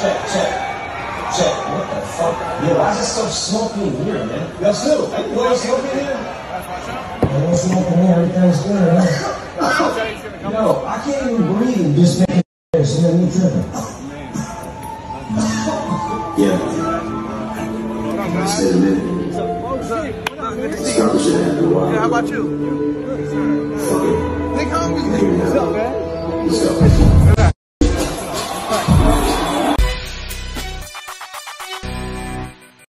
Check, check. Check. What the fuck? Yo, why is it so smoky in here, man? Yo, Snoop, are you going smoky in here? Man, no smoke in here. Everything's good, man. Yo, I can't even breathe just making this. Man, me tripping. Yeah. I said a minute. Start the shit after a while. Yeah, How about you? Fuck it. Nick, how are you? now. What's up, man? What's up?